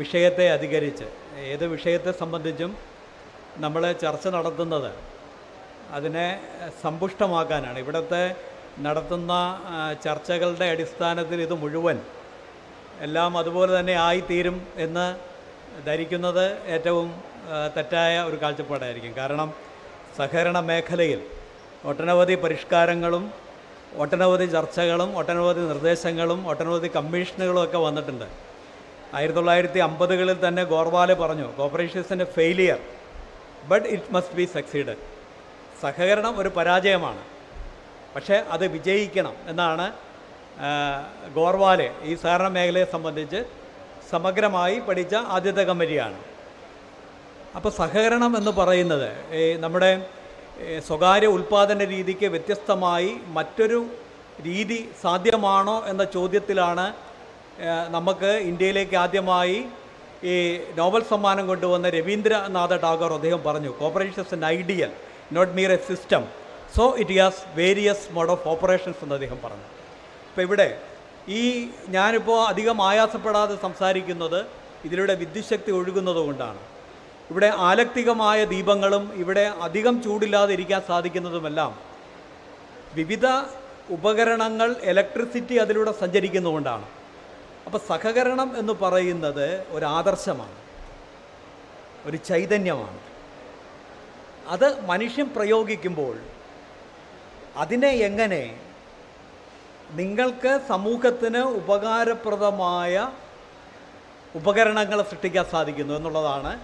വിഷയത്തെ അധികരിച്ച് ഏത് വിഷയത്തെ സംബന്ധിച്ചും നമ്മൾ ചർച്ച നടത്തുന്നത് അതിനെ സമ്പുഷ്ടമാക്കാനാണ്. ഇവിടുത്തെ നടത്തുന്ന ചർച്ചകളുടെ അടിസ്ഥാനത്തിൽ ഇത് മുഴുവൻ എല്ലാം അതുപോലെ തന്നെ ആയിത്തീരും എന്ന് ധരിക്കുന്നത് ഏറ്റവും തെറ്റായ ഒരു കാഴ്ചപ്പാടായിരിക്കും. കാരണം സഹകരണ മേഖലയിൽ ഒട്ടനവധി പരിഷ്കാരങ്ങളും ഒട്ടനവധി ചർച്ചകളും ഒട്ടനവധി നിർദ്ദേശങ്ങളും ഒട്ടനവധി കമ്മീഷനുകളും ഒക്കെ വന്നിട്ടുണ്ട്. ആയിരത്തി തൊള്ളായിരത്തി അമ്പതുകളിൽ തന്നെ ഗോർവാല പറഞ്ഞു കോപ്പറേഷൻസിന്റെ failure but it must be succeed സഹകരണം ഒരു പരാജയമാണ്. പക്ഷേ അത് വിജയിക്കണം എന്നാണ് ഗോർവാൽ ഈ സഹകരണ മേഖലയെ സംബന്ധിച്ച് സമഗ്രമായി പഠിച്ച ആദ്യത്തെ കമ്മിറ്റിയാണ്. അപ്പോൾ സഹകരണം എന്ന് പറയുന്നത് നമ്മുടെ സ്വകാര്യ ഉൽപ്പാദന രീതിക്ക് വ്യത്യസ്തമായി മറ്റൊരു രീതി സാധ്യമാണോ എന്ന ചോദ്യത്തിലാണ് നമുക്ക് ഇന്ത്യയിലേക്ക് ആദ്യമായി ഈ നോബൽ സമ്മാനം കൊണ്ടുവന്ന രവീന്ദ്രനാഥ ടാഗോർ അദ്ദേഹം പറഞ്ഞു cooperation is an ideal not mere a system so it has various mode of operations എന്ന് അദ്ദേഹം പറഞ്ഞു. ഇപ്പോൾ ഇവിടെ ഈ ഞാനിപ്പോൾ അധികം ആയാസപ്പെടാതെ സംസാരിക്കുന്നത് ഇതിലൂടെ വിദ്യുശക്തി ഒഴുകുന്നതുകൊണ്ടാണ് ഇവിടെ ആലക്തികമായ ദീപങ്ങളും ഇവിടെ അധികം ചൂടില്ലാതെ ഇരിക്കാൻ സാധിക്കുന്നതുമെല്ലാം വിവിധ ഉപകരണങ്ങൾ ഇലക്ട്രിസിറ്റി അതിലൂടെ സഞ്ചരിക്കുന്നതുകൊണ്ടാണ്. അപ്പോൾ സഹകരണം എന്ന് പറയുന്നത് ഒരു ആദർശമാണ് ഒരു ചൈതന്യമാണ്. അത് മനുഷ്യൻ പ്രയോഗിക്കുമ്പോൾ അതിനെ എങ്ങനെ നിങ്ങൾക്ക് സമൂഹത്തിന് ഉപകാരപ്രദമായ ഉപകരണങ്ങൾ സൃഷ്ടിക്കാൻ സാധിക്കുന്നു എന്നുള്ളതാണ്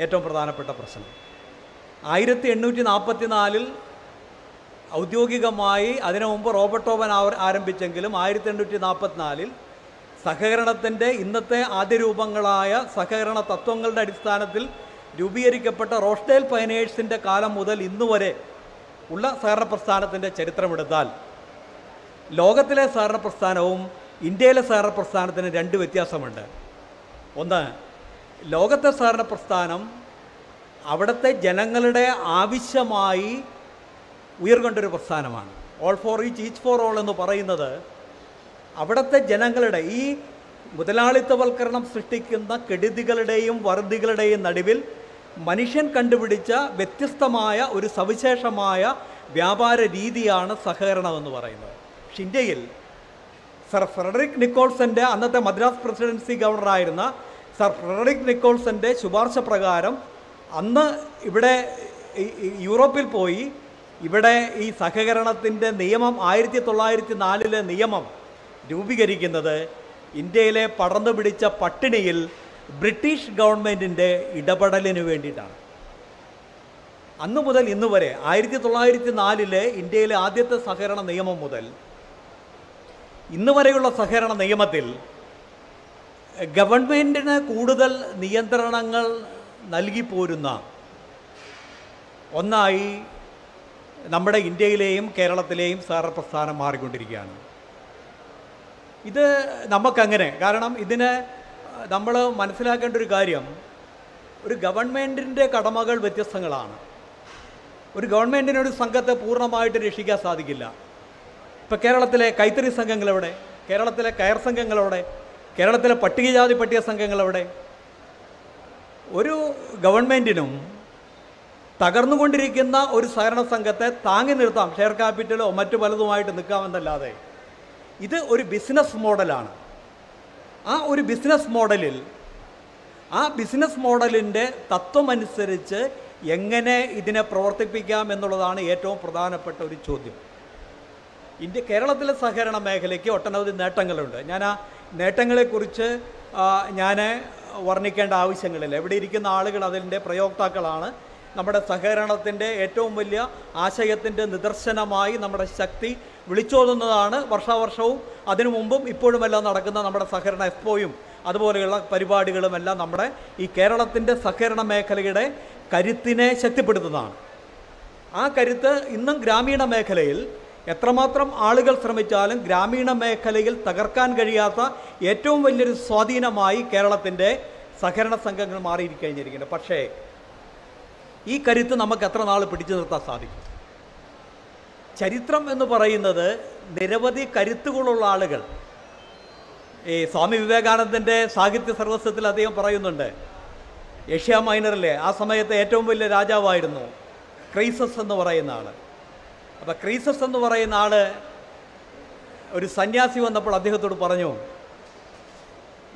ഏറ്റവും പ്രധാനപ്പെട്ട പ്രശ്നം. ആയിരത്തി എണ്ണൂറ്റി നാൽപ്പത്തി നാലിൽ ഔദ്യോഗികമായി അതിനു മുമ്പ് റോബർട്ടോവൻ ആവ- ആരംഭിച്ചെങ്കിലും ആയിരത്തി എണ്ണൂറ്റി നാൽപ്പത്തിനാലിൽ സഹകരണത്തിന്റെ ഇന്നത്തെ ആദ്യ രൂപങ്ങളായ സഹകരണ തത്വങ്ങളുടെ അടിസ്ഥാനത്തിൽ രൂപീകരിക്കപ്പെട്ട റോഷ്ഡേൽ പൈനേഴ്സിന്റെ കാലം മുതൽ ഇന്നുവരെ ഉള്ള സഹകരണ പ്രസ്ഥാനത്തിന്റെ ചരിത്രമെടുത്താൽ ലോകത്തിലെ സഹകരണ പ്രസ്ഥാനവും ഇന്ത്യയിലെ സഹകരണ പ്രസ്ഥാനത്തിന് രണ്ട് വ്യത്യാസമുണ്ട്. ഒന്ന് ലോകത്തെ സഹകരണ പ്രസ്ഥാനം അവിടുത്തെ ജനങ്ങളുടെ ആവശ്യമായി ഉയർകൊണ്ടൊരു പ്രസ്ഥാനമാണ്. All for each each for all എന്ന് പറയുന്നത് അവിടുത്തെ ജനങ്ങളുടെ ഈ മുതലാളിത്തവൽക്കരണം സൃഷ്ടിക്കുന്ന കെടുതികളുടെയും വറുതികളുടെയും നടുവിൽ മനുഷ്യൻ കണ്ടുപിടിച്ച വ്യത്യസ്തമായ ഒരു സവിശേഷമായ വ്യാപാര രീതിയാണ് സഹകരണം എന്ന് പറയുന്നത്. പക്ഷെ ഇന്ത്യയിൽ സർ ഫ്രെഡറിക് നിക്കോൾസന്റെ അന്നത്തെ മദ്രാസ് പ്രസിഡൻസി ഗവർണറായിരുന്ന സർ ഫ്രെഡറിക് നിക്കോൾസന്റെ ശുപാർശ പ്രകാരം അന്ന് ഇവിടെ യൂറോപ്പിൽ പോയി ഇവിടെ ഈ സഹകരണത്തിന്റെ നിയമം ആയിരത്തി തൊള്ളായിരത്തി നാലിലെ നിയമം രൂപീകരിക്കുന്നത് ഇന്ത്യയിലെ പടർന്നു പിടിച്ച പട്ടിണിയിൽ ബ്രിട്ടീഷ് ഗവൺമെന്റിന്റെ ഇടപെടലിന് വേണ്ടിയിട്ടാണ്. അന്നു മുതൽ ഇന്ന് വരെ ആയിരത്തി തൊള്ളായിരത്തി നാലിലെ ഇന്ത്യയിലെ ആദ്യത്തെ സഹകരണ നിയമം മുതൽ ഇന്ന് വരെയുള്ള സഹകരണ നിയമത്തിൽ ഗവൺമെന്റിന് കൂടുതൽ നിയന്ത്രണങ്ങൾ നൽകി പോരുന്ന ഒന്നായി നമ്മുടെ ഇന്ത്യയിലെയും കേരളത്തിലെയും സഹകരണ മാറിക്കൊണ്ടിരിക്കുകയാണ്. ഇത് നമുക്കങ്ങനെ. കാരണം ഇതിന് നമ്മൾ മനസ്സിലാക്കേണ്ട ഒരു കാര്യം ഒരു ഗവൺമെന്റിന്റെ കടമകൾ വ്യത്യസ്തങ്ങളാണ്. ഒരു ഗവൺമെന്റിന് ഒരു സംഘത്തെ പൂർണമായിട്ട് രക്ഷിക്കാൻ സാധിക്കില്ല. ഇപ്പോൾ കേരളത്തിലെ കൈത്തറി സംഘങ്ങളെവിടെ? കേരളത്തിലെ കയർ സംഘങ്ങളെവിടെ? കേരളത്തിലെ പട്ടികജാതി പട്ടിക സംഘങ്ങളെവിടെ? ഒരു ഗവൺമെന്റിനും തകർന്നുകൊണ്ടിരിക്കുന്ന ഒരു സഹകരണ സംഘത്തെ താങ്ങി നിർത്താം. ഷെയർ ക്യാപിറ്റലോ മറ്റു പലതുമായിട്ട് നിൽക്കാമെന്നല്ലാതെ. ഇത് ഒരു ബിസിനസ് മോഡലാണ്. ആ ഒരു ബിസിനസ് മോഡലിൽ ആ ബിസിനസ് മോഡലിന്റെ തത്വമനുസരിച്ച് എങ്ങനെ ഇതിനെ പ്രവർത്തിപ്പിക്കാം എന്നുള്ളതാണ് ഏറ്റവും പ്രധാനപ്പെട്ട ഒരു ചോദ്യം. ഇന്ത്യ കേരളത്തിലെ സഹകരണ മേഖലയ്ക്ക് ഒട്ടനവധി നേട്ടങ്ങളുണ്ട്. ഞാൻ ആ നേട്ടങ്ങളെക്കുറിച്ച് ഞാൻ വർണിക്കേണ്ട ആവശ്യങ്ങളില്ല. എവിടെ ഇരിക്കുന്ന ആളുകൾ അതിന്റെ പ്രയോക്താക്കളാണ്. നമ്മുടെ സഹകരണത്തിന്റെ ഏറ്റവും വലിയ ആശയത്തിന്റെ നിദർശനമായി നമ്മുടെ ശക്തി വിളിച്ചോതുന്നതാണ് വർഷാവർഷവും അതിനു മുമ്പും ഇപ്പോഴുമെല്ലാം നടക്കുന്ന നമ്മുടെ സഹകരണ എക്സ്പോയും അതുപോലെയുള്ള പരിപാടികളുമെല്ലാം നമ്മുടെ ഈ കേരളത്തിന്റെ സഹകരണ മേഖലയുടെ കരുത്തിനെ ശക്തിപ്പെടുത്തുന്നതാണ്. ആ കരുത്ത് ഇന്നും ഗ്രാമീണ മേഖലയിൽ എത്രമാത്രം ആളുകൾ ശ്രമിച്ചാലും ഗ്രാമീണ മേഖലയിൽ തകർക്കാൻ കഴിയാത്ത ഏറ്റവും വലിയൊരു സ്വാധീനമായി കേരളത്തിന്റെ സഹകരണ സംഘങ്ങൾ മാറിയിരിക്കഴിഞ്ഞിരിക്കുന്നത് പക്ഷേ ഈ കരുത്ത് നമുക്ക് എത്ര നാൾ പിടിച്ചു നിർത്താൻ സാധിക്കും? ചരിത്രം എന്ന് പറയുന്നത് നിരവധി കരുത്തുകളുള്ള ആളുകൾ. ഈ സ്വാമി വിവേകാനന്ദന്റെ സാഹിത്യ സർവസ്വത്തിൽ അദ്ദേഹം പറയുന്നുണ്ട് ഏഷ്യ മൈനറിലെ ആ സമയത്ത് ഏറ്റവും വലിയ രാജാവായിരുന്നു ക്രൈസസ് എന്ന് പറയുന്ന ആൾ അപ്പോൾ ക്രൈസസ് എന്ന് പറയുന്ന ആൾ ഒരു സന്യാസി വന്നപ്പോൾ അദ്ദേഹത്തോട് പറഞ്ഞു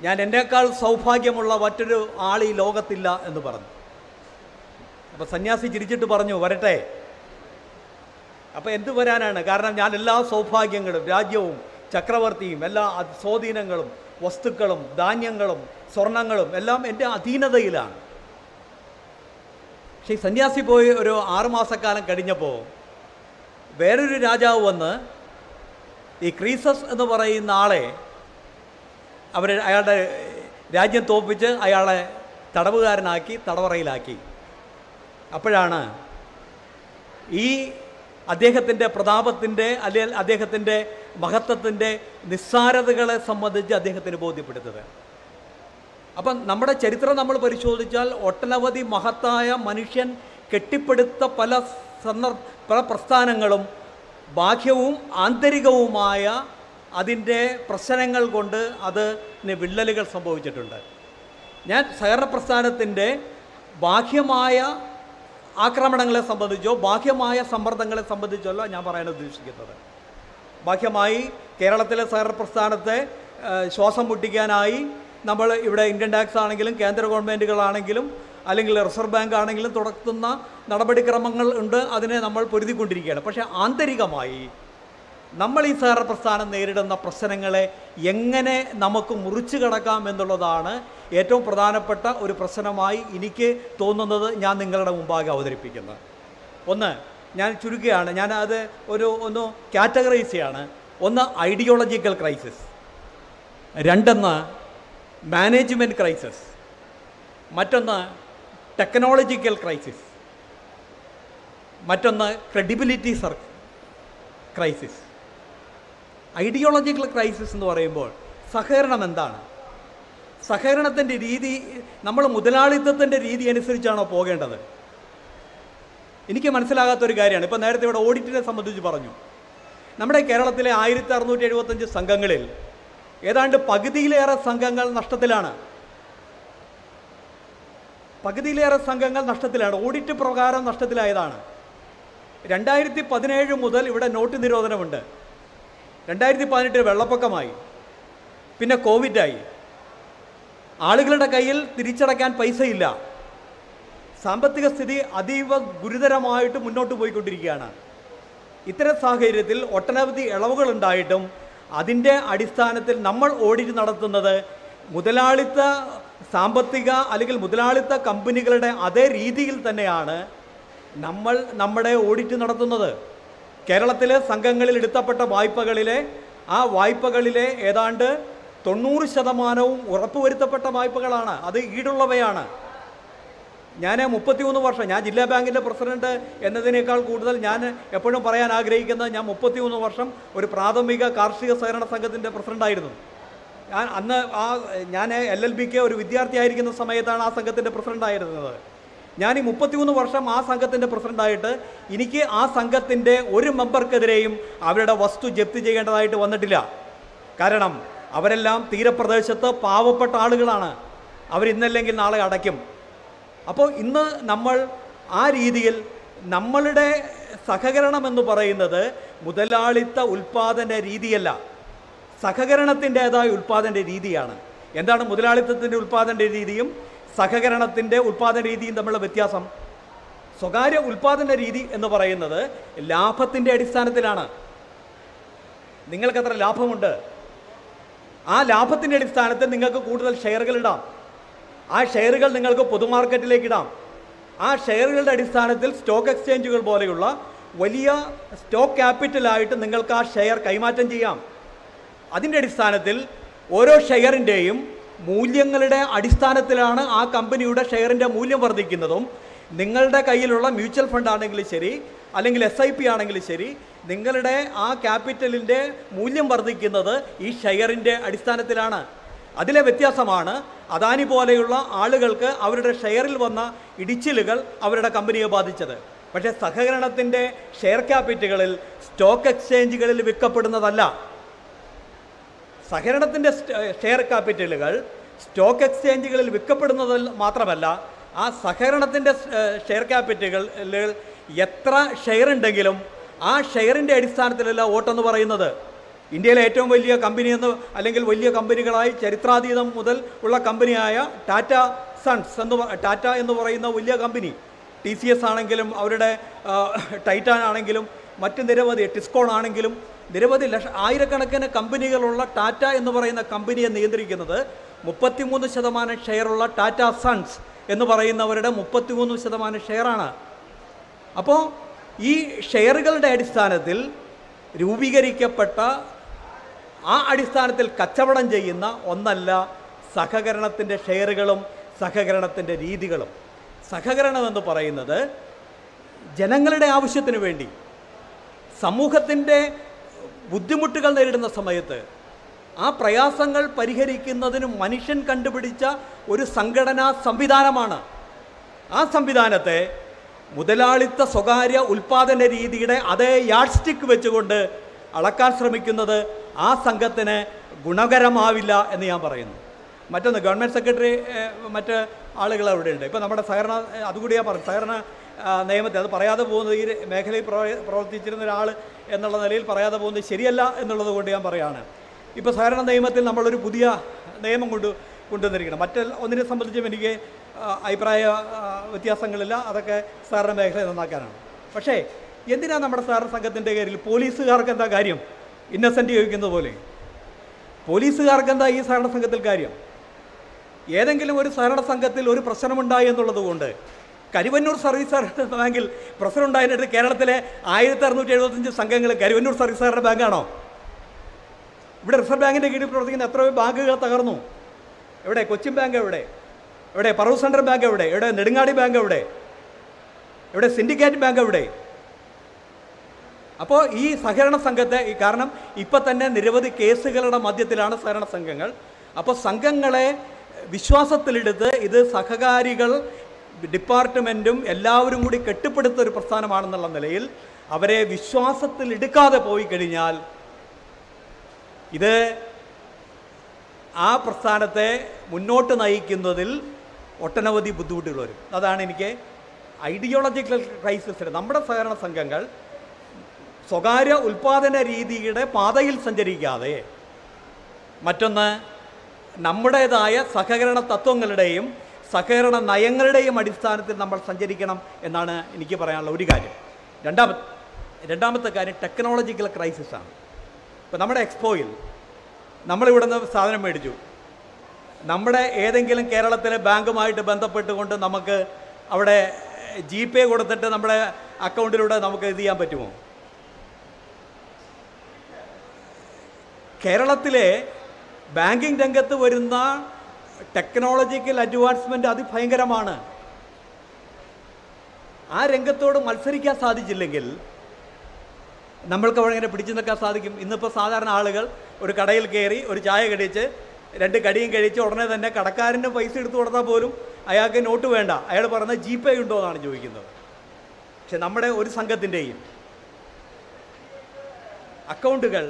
ഞാൻ എന്നേക്കാൾ സൗഭാഗ്യമുള്ള മറ്റൊരു ആൾ ഈ ലോകത്തില്ല എന്ന് പറഞ്ഞു. അപ്പോൾ സന്യാസി ചിരിച്ചിട്ട് പറഞ്ഞു വരട്ടെ. അപ്പോൾ എന്ത് വരാനാണ്? കാരണം ഞാൻ എല്ലാ സൗഭാഗ്യങ്ങളും രാജ്യവും ചക്രവർത്തിയും എല്ലാ സ്വാധീനങ്ങളും വസ്തുക്കളും ധാന്യങ്ങളും സ്വർണങ്ങളും എല്ലാം എന്റെ അധീനതയിലാണ്. പക്ഷേ സന്യാസി പോയി ഒരു ആറുമാസക്കാലം കഴിഞ്ഞപ്പോൾ വേറൊരു രാജാവ് വന്ന് ഈ ക്രീസസ് എന്ന് പറയുന്ന ആളെ അവർ അയാളുടെ രാജ്യം തോൽപ്പിച്ച് അയാളെ തടവുകാരനാക്കി തടവറയിലാക്കി. അപ്പോഴാണ് ഈ അദ്ദേഹത്തിന്റെ പ്രതാപത്തിന്റെ അല്ലെങ്കിൽ അദ്ദേഹത്തിന്റെ മഹത്വത്തിന്റെ നിസ്സാരതകളെ സംബന്ധിച്ച് അദ്ദേഹത്തിന് ബോധ്യപ്പെടുത്തത്. അപ്പം നമ്മുടെ ചരിത്രം നമ്മൾ പരിശോധിച്ചാൽ ഒട്ടനവധി മഹത്തായ മനുഷ്യൻ കെട്ടിപ്പടുത്ത പല സന്ദർഭ പല പ്രസ്ഥാനങ്ങളും ബാഹ്യവും ആന്തരികവുമായ അതിന്റെ പ്രശ്നങ്ങൾ കൊണ്ട് അതിന് വിള്ളലുകൾ സംഭവിച്ചിട്ടുണ്ട്. ഞാൻ സഹകരണ പ്രസ്ഥാനത്തിന്റെ ബാഹ്യമായ ആക്രമണങ്ങളെ സംബന്ധിച്ചോ ബാഹ്യമായ സമ്മർദ്ദങ്ങളെ സംബന്ധിച്ചല്ലോ ഞാൻ പറയാൻ ഉദ്ദേശിക്കുന്നത്. ബാഹ്യമായി കേരളത്തിലെ സഹകരണ പ്രസ്ഥാനത്തെ ശ്വാസം മുട്ടിക്കാനായി നമ്മൾ ഇവിടെ ഇന്ത്യൻ ടാക്സ് ആണെങ്കിലും കേന്ദ്ര ഗവൺമെന്റുകളാണെങ്കിലും അല്ലെങ്കിൽ റിസർവ് ബാങ്ക് ആണെങ്കിലും തുടക്കുന്ന നടപടിക്രമങ്ങൾ ഉണ്ട് അതിനെ നമ്മൾ പൊരുതിക്കൊണ്ടിരിക്കുകയാണ്. പക്ഷേ ആന്തരികമായി നമ്മൾ ഈ സഹകരണ പ്രസ്ഥാനം നേരിടുന്ന പ്രശ്നങ്ങളെ എങ്ങനെ നമുക്ക് മുറിച്ചു കടക്കാം എന്നുള്ളതാണ് ഏറ്റവും പ്രധാനപ്പെട്ട ഒരു പ്രശ്നമായി എനിക്ക് തോന്നുന്നത് ഞാൻ നിങ്ങളുടെ മുമ്പാകെ അവതരിപ്പിക്കുന്നത് ഒന്ന് ഞാൻ ചുരുക്കുകയാണ് ഞാൻ അത് ഒരു ഒന്ന് കാറ്റഗറൈസ് ചെയ്യാണ്. ഒന്ന് ഐഡിയോളജിക്കൽ ക്രൈസിസ് രണ്ടെന്ന് മാനേജ്മെന്റ് ക്രൈസിസ് മറ്റൊന്ന് ടെക്നോളജിക്കൽ ക്രൈസിസ് മറ്റൊന്ന് credibility sir crisis ideological crisis എന്ന് പറയുമ്പോൾ സഹകരണം എന്താണ്? സഹകരണത്തിന്റെ രീതി നമ്മൾ മുതലാളിത്തത്തിന്റെ രീതി അനുസരിച്ചാണോ പോകേണ്ടത്? എനിക്ക് മനസ്സിലാകാത്തൊരു കാര്യമാണ്. ഇപ്പോൾ നേരത്തെ ഇവിടെ ഓഡിറ്റിനെ സംബന്ധിച്ച് പറഞ്ഞു. നമ്മുടെ കേരളത്തിലെ ആയിരത്തി അറുന്നൂറ്റി എഴുപത്തഞ്ച് സംഘങ്ങളിൽ ഏതാണ്ട് പകുതിയിലേറെ സംഘങ്ങൾ നഷ്ടത്തിലാണ്. പകുതിയിലേറെ സംഘങ്ങൾ നഷ്ടത്തിലാണ്. ഓഡിറ്റ് പ്രകാരം നഷ്ടത്തിലായതാണ്. രണ്ടായിരത്തി പതിനേഴ് മുതൽ ഇവിടെ നോട്ട് നിരോധനമുണ്ട്. രണ്ടായിരത്തി പതിനെട്ടിൽ വെള്ളപ്പൊക്കമായി. പിന്നെ കോവിഡായി. ആളുകളുടെ കയ്യിൽ തിരിച്ചടയ്ക്കാൻ പൈസയില്ല. സാമ്പത്തിക സ്ഥിതി അതീവ ഗുരുതരമായിട്ട് മുന്നോട്ട് പോയിക്കൊണ്ടിരിക്കുകയാണ്. ഇത്തരം സാഹചര്യത്തിൽ ഒട്ടനവധി ഇളവുകൾ ഉണ്ടായിട്ടും അതിന്റെ അടിസ്ഥാനത്തിൽ നമ്മൾ ഓഡിറ്റ് നടത്തുന്നത് മുതലാളിത്ത സാമ്പത്തിക അല്ലെങ്കിൽ മുതലാളിത്ത കമ്പനികളുടെ അതേ രീതിയിൽ തന്നെയാണ് നമ്മൾ നമ്മുടെ ഓഡിറ്റ് നടത്തുന്നത്. കേരളത്തിലെ സംഘങ്ങളിൽ എടുത്തപ്പെട്ട വായ്പകളിലെ ആ വായ്പകളിലെ ഏതാണ്ട് തൊണ്ണൂറ് ശതമാനവും ഉറപ്പുവരുത്തപ്പെട്ട വായ്പകളാണ്. അത് ഈടുള്ളവയാണ്. ഞാൻ മുപ്പത്തിമൂന്ന് വർഷം ഞാൻ ജില്ലാ ബാങ്കിന്റെ പ്രസിഡന്റ് എന്നതിനേക്കാൾ കൂടുതൽ ഞാൻ എപ്പോഴും പറയാൻ ആഗ്രഹിക്കുന്നത് ഞാൻ മുപ്പത്തിമൂന്ന് വർഷം ഒരു പ്രാഥമിക കാർഷിക സഹകരണ സംഘത്തിന്റെ പ്രസിഡന്റായിരുന്നു ഞാൻ അന്ന് ആ ഞാൻ എൽ എൽ ബിക്ക് ഒരു വിദ്യാർത്ഥിയായിരിക്കുന്ന സമയത്താണ് ആ സംഘത്തിന്റെ പ്രസിഡന്റായിരുന്നത് ഞാൻ ഈ മുപ്പത്തിമൂന്ന് വർഷം ആ സംഘത്തിന്റെ പ്രസിഡന്റായിട്ട് എനിക്ക് ആ സംഘത്തിന്റെ ഒരു മെമ്പർക്കെതിരെയും അവരുടെ വസ്തു ജപ്തി ചെയ്യേണ്ടതായിട്ട് വന്നിട്ടില്ല. കാരണം അവരെല്ലാം തീരപ്രദേശത്ത് പാവപ്പെട്ട ആളുകളാണ്. അവരിന്നല്ലെങ്കിൽ നാളെ അടയ്ക്കും. അപ്പോൾ ഇന്ന് നമ്മൾ ആ രീതിയിൽ നമ്മളുടെ സഹകരണം എന്ന് പറയുന്നത് മുതലാളിത്ത ഉൽപ്പാദന രീതിയല്ല. സഹകരണത്തിന്റെതായ ഉൽപ്പാദന രീതിയാണ്. എന്താണ് മുതലാളിത്തത്തിന്റെ ഉൽപ്പാദന രീതിയും? സഹകരണത്തിന്റെ ഉൽപ്പാദന രീതിയും തമ്മിലുള്ള വ്യത്യാസം. സ്വകാര്യ ഉൽപ്പാദന രീതി എന്ന് പറയുന്നത് ലാഭത്തിന്റെ അടിസ്ഥാനത്തിലാണ്. നിങ്ങൾക്ക് അത്ര ലാഭമുണ്ട്. ആ ലാഭത്തിന്റെ അടിസ്ഥാനത്തിൽ നിങ്ങൾക്ക് കൂടുതൽ ഷെയറുകൾ ഇടാം. ആ ഷെയറുകൾ നിങ്ങൾക്ക് പൊതുമാർക്കറ്റിലേക്ക് ഇടാം. ആ ഷെയറുകളുടെ അടിസ്ഥാനത്തിൽ സ്റ്റോക്ക് എക്സ്ചേഞ്ചുകൾ പോലെയുള്ള വലിയ സ്റ്റോക്ക് ക്യാപിറ്റലായിട്ട് നിങ്ങൾക്ക് ആ ഷെയർ കൈമാറ്റം ചെയ്യാം. അതിന്റെ അടിസ്ഥാനത്തിൽ ഓരോ ഷെയറിന്റെയും മൂല്യങ്ങളുടെ അടിസ്ഥാനത്തിലാണ് ആ കമ്പനിയുടെ ഷെയറിന്റെ മൂല്യം വർദ്ധിക്കുന്നതും. നിങ്ങളുടെ കയ്യിലുള്ള മ്യൂച്വൽ ഫണ്ട് ആണെങ്കിലും ശരി അല്ലെങ്കിൽ എസ് ഐ പി ആണെങ്കിലും ശരി നിങ്ങളുടെ ആ ക്യാപിറ്റലിന്റെ മൂല്യം വർദ്ധിക്കുന്നത് ഈ ഷെയറിന്റെ അടിസ്ഥാനത്തിലാണ്. അതിലെ വ്യത്യാസമാണ് അദാനി പോലെയുള്ള ആളുകൾക്ക് അവരുടെ ഷെയറിൽ വന്ന ഇടിച്ചിലുകൾ അവരുടെ കമ്പനിയെ ബാധിച്ചത്. പക്ഷേ സഹകരണത്തിന്റെ ഷെയർ ക്യാപിറ്റലുകളിൽ സ്റ്റോക്ക് എക്സ്ചേഞ്ചുകളിൽ വിൽക്കപ്പെടുന്നതല്ല. സഹകരണത്തിന്റെ ഷെയർ ക്യാപിറ്റലുകൾ സ്റ്റോക്ക് എക്സ്ചേഞ്ചുകളിൽ വിൽക്കപ്പെടുന്നത് മാത്രമല്ല ആ സഹകരണത്തിന്റെ ഷെയർ ക്യാപിറ്റലുകൾ എത്ര ഷെയർ ഉണ്ടെങ്കിലും ആ ഷെയറിന്റെ അടിസ്ഥാനത്തിലല്ല വോട്ടെന്ന് പറയുന്നത്. ഇന്ത്യയിലെ ഏറ്റവും വലിയ കമ്പനി എന്ന് അല്ലെങ്കിൽ വലിയ കമ്പനികളായി ചരിത്രാതീതം മുതൽ ഉള്ള കമ്പനിയായ ടാറ്റ സൺസ് എന്ന് ടാറ്റ എന്ന് പറയുന്ന വലിയ കമ്പനി ടി സി എസ് ആണെങ്കിലും അവരുടെ ടൈറ്റാൻ ആണെങ്കിലും മറ്റ് നിരവധി ടിസ്കോൺ ആണെങ്കിലും നിരവധി ലക്ഷ ആയിരക്കണക്കിന് കമ്പനികളുള്ള ടാറ്റ എന്ന് പറയുന്ന കമ്പനിയെ നിയന്ത്രിക്കുന്നത് മുപ്പത്തിമൂന്ന് ശതമാനം ഷെയറുള്ള ടാറ്റ സൺസ് എന്ന് പറയുന്നവരുടെ മുപ്പത്തിമൂന്ന് ശതമാനം ഷെയറാണ്. അപ്പോൾ ഈ ഷെയറുകളുടെ അടിസ്ഥാനത്തിൽ രൂപീകരിക്കപ്പെട്ട ആ അടിസ്ഥാനത്തിൽ കച്ചവടം ചെയ്യുന്ന ഒന്നല്ല സഹകരണത്തിന്റെ ഷെയറുകളും സഹകരണത്തിന്റെ രീതികളും. സഹകരണം എന്ന് പറയുന്നത് ജനങ്ങളുടെ ആവശ്യത്തിന് വേണ്ടി സമൂഹത്തിന്റെ ബുദ്ധിമുട്ടുകൾ നേരിടുന്ന സമയത്ത് ആ പ്രയാസങ്ങൾ പരിഹരിക്കുന്നതിന് മനുഷ്യൻ കണ്ടുപിടിച്ച ഒരു സംഘടനാ സംവിധാനമാണ്. ആ സംവിധാനത്തെ മുതലാളിത്ത സ്വകാര്യ ഉൽപാദന രീതിയുടെ അതേ യാഡ് സ്റ്റിക്ക് വെച്ചുകൊണ്ട് അളക്കാൻ ശ്രമിക്കുന്നത് ആ സംഘത്തിന് ഗുണകരമാവില്ല എന്ന് ഞാൻ പറയുന്നു. മറ്റൊന്ന് ഗവൺമെന്റ് സെക്രട്ടറി മറ്റ് ആളുകൾ അവിടെയുണ്ട് ഇപ്പോൾ നമ്മുടെ സഹകരണ അതുകൂടിയാണ് അതുകൂടി ഞാൻ പറഞ്ഞു. സഹകരണ നിയമത്തെ. അത് പറയാതെ പോകുന്നത് ഈ മേഖലയിൽ പ്രവർത്തിച്ചിരുന്ന ഒരാൾ എന്നുള്ള നിലയിൽ പറയാതെ പോകുന്നത് ശരിയല്ല എന്നുള്ളത് കൊണ്ട് ഞാൻ പറയുകയാണ് ഇപ്പോൾ സഹകരണ നിയമത്തിൽ നമ്മളൊരു പുതിയ നിയമം കൊണ്ട് കൊണ്ടുവന്നിരിക്കണം. മറ്റ ഒന്നിനെ സംബന്ധിച്ചും എനിക്ക് അഭിപ്രായ വ്യത്യാസങ്ങളില്ല. അതൊക്കെ സഹകരണ മേഖലയെ നന്നാക്കാനാണ്. പക്ഷേ എന്തിനാണ് നമ്മുടെ സഹകരണ സംഘത്തിന്റെ കാര്യത്തിൽ പോലീസുകാർക്ക് എന്താ കാര്യം? ഇന്നസെന്റ് ചോദിക്കുന്നത് പോലെ. പോലീസുകാർക്ക് എന്താ ഈ സഹകരണ സംഘത്തിൽ കാര്യം? ഏതെങ്കിലും ഒരു സഹകരണ സംഘത്തിൽ ഒരു പ്രശ്നമുണ്ടായി എന്നുള്ളത് കൊണ്ട് കരുവന്നൂർ സർവീസ് ബാങ്കിൽ പ്രശ്നം ഉണ്ടായിട്ട് കേരളത്തിലെ ആയിരത്തി അറുന്നൂറ്റി എഴുപത്തഞ്ച് സംഘങ്ങൾ കരുവന്നൂർ സർവീസ് സഹകരണ ബാങ്കാണോ? ഇവിടെ റിസർവ് ബാങ്കിന്റെ കീഴിൽ പ്രവർത്തിക്കുന്ന എത്രയോ ബാങ്കുകൾ തകർന്നു. എവിടെ? കൊച്ചിൻ ബാങ്ക് എവിടെ? എവിടെ? പറവൂർ സെൻട്രൽ ബാങ്ക് എവിടെ? എവിടെ? നെടുങ്ങാടി ബാങ്ക് എവിടെ? എവിടെ? സിൻഡിക്കേറ്റ് ബാങ്ക് എവിടെ? അപ്പോൾ ഈ സഹകരണ സംഘത്തെ ഈ കാരണം ഇപ്പം തന്നെ നിരവധി കേസുകളുടെ മധ്യത്തിലാണ് സഹകരണ സംഘങ്ങൾ. അപ്പോൾ സംഘങ്ങളെ വിശ്വാസത്തിലെടുത്ത് ഇത് സഹകാരികൾ ഡിപ്പാർട്ട്മെന്റും എല്ലാവരും കൂടി കെട്ടിപ്പടുത്ത ഒരു പ്രസ്ഥാനമാണെന്നുള്ള നിലയിൽ അവരെ വിശ്വാസത്തിൽ എടുക്കാതെ പോയി കഴിഞ്ഞാൽ ഇത് ആ പ്രസ്ഥാനത്തെ മുന്നോട്ട് നയിക്കുന്നതിൽ ഒട്ടനവധി ബുദ്ധിമുട്ടുകൾ വരും. അതാണ് എനിക്ക് ഐഡിയോളജിക്കൽ ക്രൈസിസിന് നമ്മുടെ സഹകരണ സംഘങ്ങൾ സ്വകാര്യ ഉൽപാദന രീതിയുടെ പാതയിൽ സഞ്ചരിക്കാതെ മറ്റൊന്ന് നമ്മുടേതായ സഹകരണ തത്വങ്ങളുടെയും സഹകരണ നയങ്ങളുടെയും അടിസ്ഥാനത്തിൽ നമ്മൾ സഞ്ചരിക്കണം എന്നാണ് എനിക്ക് പറയാനുള്ള ഒരു കാര്യം. രണ്ടാമത്തെ രണ്ടാമത്തെ കാര്യം ടെക്നോളജിക്കൽ ക്രൈസിസ് ആണ്. ഇപ്പോൾ നമ്മുടെ എക്സ്പോയിൽ നമ്മളിവിടെ നിന്ന് സാധനം മേടിച്ചു. നമ്മുടെ ഏതെങ്കിലും കേരളത്തിലെ ബാങ്കുമായിട്ട് ബന്ധപ്പെട്ടുകൊണ്ട് നമുക്ക് അവിടെ ജി പേ കൊടുത്തിട്ട് നമ്മുടെ അക്കൗണ്ടിലൂടെ നമുക്ക് ഇത് ചെയ്യാൻ പറ്റുമോ? കേരളത്തിലെ ബാങ്കിങ് രംഗത്ത് വരുന്ന ടെക്നോളജിക്കൽ അഡ്വാൻസ്മെന്റ് അതിഭയങ്കരമാണ് ആ രംഗത്തോട് മത്സരിക്കാൻ സാധിച്ചില്ലെങ്കിൽ നമ്മൾക്ക് അവിടെ ഇങ്ങനെ പിടിച്ചു നിൽക്കാൻ സാധിക്കും. ഇന്നിപ്പോൾ സാധാരണ ആളുകൾ ഒരു കടയിൽ കയറി ഒരു ചായ കടിച്ച് രണ്ട് കടിയും കഴിച്ച് ഉടനെ തന്നെ കടക്കാരന് പൈസ എടുത്തു കൊടുത്താൽ പോലും അയാൾക്ക് നോട്ട് വേണ്ട. അയാൾ പറയുന്നത് ജി പേ ഉണ്ടോ എന്നാണ് ചോദിക്കുന്നത്. പക്ഷെ നമ്മുടെ ഒരു സംഘത്തിന്റെയും അക്കൗണ്ടുകൾ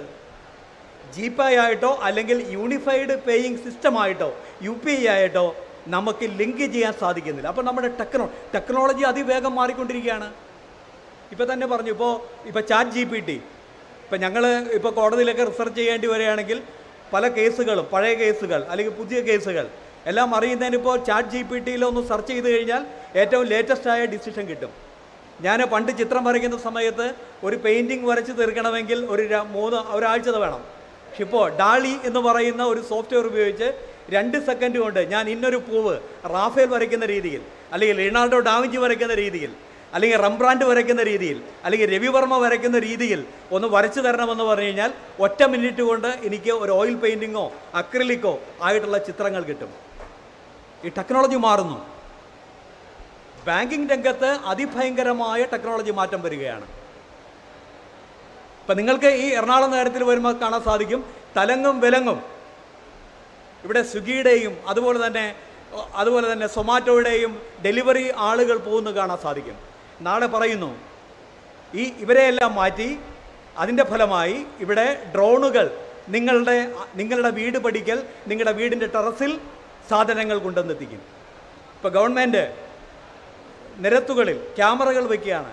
ജി പേ ആയിട്ടോ അല്ലെങ്കിൽ യൂണിഫൈഡ് പേയിങ് സിസ്റ്റം ആയിട്ടോ യു പി ഐ ആയിട്ടോ നമുക്ക് ലിങ്ക് ചെയ്യാൻ സാധിക്കുന്നില്ല. അപ്പോൾ നമ്മുടെ ടെക്നോ ടെക്നോളജി അതിവേഗം മാറിക്കൊണ്ടിരിക്കുകയാണ്. ഇപ്പോൾ തന്നെ പറഞ്ഞു ഇപ്പോൾ ഇപ്പോൾ ചാറ്റ് ജി പി ടി ഇപ്പം ഞങ്ങൾ ഇപ്പോൾ കോടതിയിലൊക്കെ റിസർച്ച് ചെയ്യേണ്ടി വരികയാണെങ്കിൽ പല കേസുകളും പഴയ കേസുകൾ അല്ലെങ്കിൽ പുതിയ കേസുകൾ എല്ലാം അറിയുന്നതിന് ഇപ്പോൾ ചാറ്റ് ജി പി ടിയിലൊന്ന് സെർച്ച് ചെയ്ത് കഴിഞ്ഞാൽ ഏറ്റവും ലേറ്റസ്റ്റ് ആയ ഡിസിഷൻ കിട്ടും. ഞാൻ പണ്ട് ചിത്രം വരയ്ക്കുന്ന സമയത്ത് ഒരു പെയിന്റിങ് വരച്ച് തീർക്കണമെങ്കിൽ ഒരു മൂന്ന് ഒരാഴ്ച വേണം. പക്ഷെ ഇപ്പോൾ ഡാളി എന്ന് പറയുന്ന ഒരു സോഫ്റ്റ്വെയർ ഉപയോഗിച്ച് രണ്ട് സെക്കൻഡ് കൊണ്ട് ഞാൻ ഇന്നൊരു പൂവ് റാഫേൽ വരയ്ക്കുന്ന രീതിയിൽ അല്ലെങ്കിൽ ലിയനാർഡോ ഡാവിഞ്ചി വരയ്ക്കുന്ന രീതിയിൽ അല്ലെങ്കിൽ റംബ്രാൻഡ് വരയ്ക്കുന്ന രീതിയിൽ അല്ലെങ്കിൽ രവിവർമ്മ വരയ്ക്കുന്ന രീതിയിൽ ഒന്ന് വരച്ചു തരണമെന്ന് പറഞ്ഞു കഴിഞ്ഞാൽ ഒറ്റ മിനിറ്റ് കൊണ്ട് എനിക്ക് ഒരു ഓയിൽ പെയിന്റിങ്ങോ അക്രിലിക്കോ ആയിട്ടുള്ള ചിത്രങ്ങൾ കിട്ടും. ഈ ടെക്നോളജി മാറുന്നു. ബാങ്കിങ് രംഗത്ത് അതിഭയങ്കരമായ ടെക്നോളജി മാറ്റം വരികയാണ്. ഇപ്പം നിങ്ങൾക്ക് ഈ എറണാകുളം നഗരത്തിൽ വരുമ്പോൾ കാണാൻ സാധിക്കും. തലങ്ങും വിലങ്ങും. ഇവിടെ സ്വിഗ്ഗിയുടെയും അതുപോലെ തന്നെ അതുപോലെ തന്നെ സൊമാറ്റോയുടെയും ഡെലിവറി ആളുകൾ പോകുന്നത് കാണാൻ സാധിക്കും. നാളെ പറയുന്നു ഈ ഇവരെയെല്ലാം മാറ്റി അതിന്റെ ഫലമായി ഇവിടെ ഡ്രോണുകൾ നിങ്ങളുടെ നിങ്ങളുടെ വീട് പഠിക്കൽ നിങ്ങളുടെ വീടിന്റെ ടെറസിൽ സാധനങ്ങൾ കൊണ്ടുവന്നെത്തിക്കും. ഇപ്പോൾ ഗവൺമെന്റ് നിരത്തുകളിൽ ക്യാമറകൾ വയ്ക്കുകയാണ്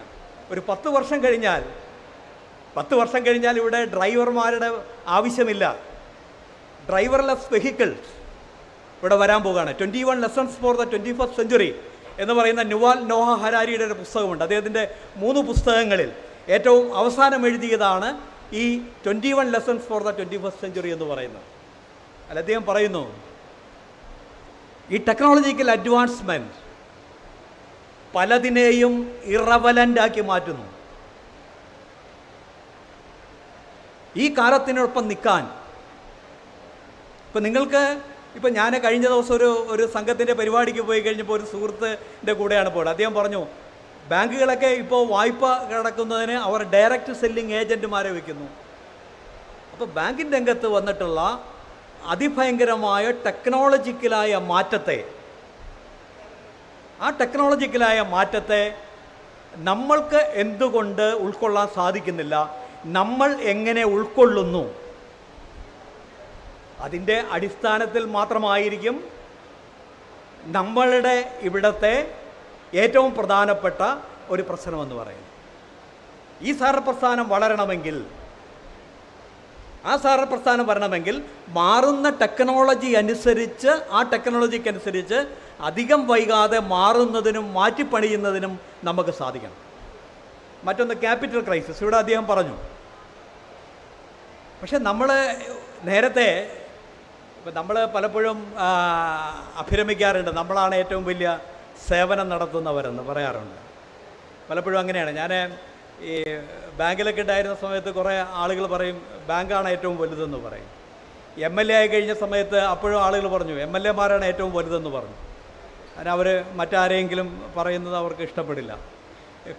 ഒരു പത്ത് വർഷം കഴിഞ്ഞാൽ പത്ത് വർഷം കഴിഞ്ഞാൽ ഇവിടെ ഡ്രൈവർമാരുടെ ആവശ്യമില്ല. ഡ്രൈവർലെസ് വെഹിക്കിൾസ് ഇവിടെ വരാൻ പോവുകയാണ്. Twenty one lessons for the twenty first century എന്ന് പറയുന്ന നുവാൽ നോഹ ഹരാരിയുടെ ഒരു പുസ്തകമുണ്ട്. അദ്ദേഹത്തിന്റെ മൂന്ന് പുസ്തകങ്ങളിൽ ഏറ്റവും അവസാനം എഴുതിയതാണ് ഈ twenty one lessons for the twenty first century എന്ന് പറയുന്നത്. അല്ല അദ്ദേഹം പറയുന്നു ഈ ടെക്നോളജിക്കൽ അഡ്വാൻസ്മെന്റ് പലതിനെയും ഇറവലന്റ് ആക്കി മാറ്റുന്നു. ഈ കാലത്തിനൊപ്പം നിൽക്കാൻ. ഇപ്പം നിങ്ങൾക്ക് ഇപ്പം ഞാൻ കഴിഞ്ഞ ദിവസം ഒരു ഒരു സംഘത്തിന്റെ പരിപാടിക്ക് പോയി കഴിഞ്ഞപ്പോൾ ഒരു സുഹൃത്തിന്റെ കൂടെയാണ് പോയത്. അദ്ദേഹം പറഞ്ഞു ബാങ്കുകളൊക്കെ ഇപ്പോൾ വായ്പ കിടക്കുന്നതിന് അവർ ഡയറക്റ്റ് സെല്ലിംഗ് ഏജന്റുമാരെ വയ്ക്കുന്നു. അപ്പോൾ ബാങ്കിങ് രംഗത്ത് വന്നിട്ടുള്ള അതിഭയങ്കരമായ ടെക്നോളജിക്കലായ മാറ്റത്തെ ആ ടെക്നോളജിക്കലായ മാറ്റത്തെ നമ്മൾക്ക് എന്തുകൊണ്ട് ഉൾക്കൊള്ളാൻ സാധിക്കുന്നില്ല? നമ്മൾ എങ്ങനെ ഉൾക്കൊള്ളുന്നു? അതിന്റെ അടിസ്ഥാനത്തിൽ മാത്രമായിരിക്കും നമ്മളുടെ ഇവിടത്തെ ഏറ്റവും പ്രധാനപ്പെട്ട ഒരു പ്രശ്നമെന്ന് പറയുന്നത്. ഈ സാരപ്രസ്ഥാനം വളരണമെങ്കിൽ ആ സാരപ്രസ്ഥാനം വരണമെങ്കിൽ മാറുന്ന ടെക്നോളജി അനുസരിച്ച് ആ ടെക്നോളജിക്കനുസരിച്ച് അധികം വൈകാതെ മാറുന്നതിനും മാറ്റിപ്പണിയുന്നതിനും നമുക്ക് സാധിക്കണം. മറ്റൊന്ന് ക്യാപിറ്റൽ ക്രൈസിസ്. ഇവിടെ അദ്ദേഹം പറഞ്ഞു പക്ഷെ നമ്മൾ നേരത്തെ ഇപ്പം നമ്മൾ പലപ്പോഴും അഭിരമിക്കാറുണ്ട്. നമ്മളാണ് ഏറ്റവും വലിയ സേവനം നടത്തുന്നവരെന്ന് പറയാറുണ്ട്. പലപ്പോഴും അങ്ങനെയാണ്. ഞാൻ ഈ ബാങ്കിലൊക്കെ ഉണ്ടായിരുന്ന സമയത്ത് കുറേ ആളുകൾ പറയും ബാങ്കാണ് ഏറ്റവും വലുതെന്ന് പറയും. എം എൽ എ ആയി കഴിഞ്ഞ സമയത്ത് അപ്പോഴും ആളുകൾ പറഞ്ഞു എം എൽ എമാരാണ് ഏറ്റവും വലുതെന്ന് പറഞ്ഞു. അതിന് അവർ മറ്റാരെങ്കിലും പറയുന്നത് അവർക്ക് ഇഷ്ടപ്പെടില്ല.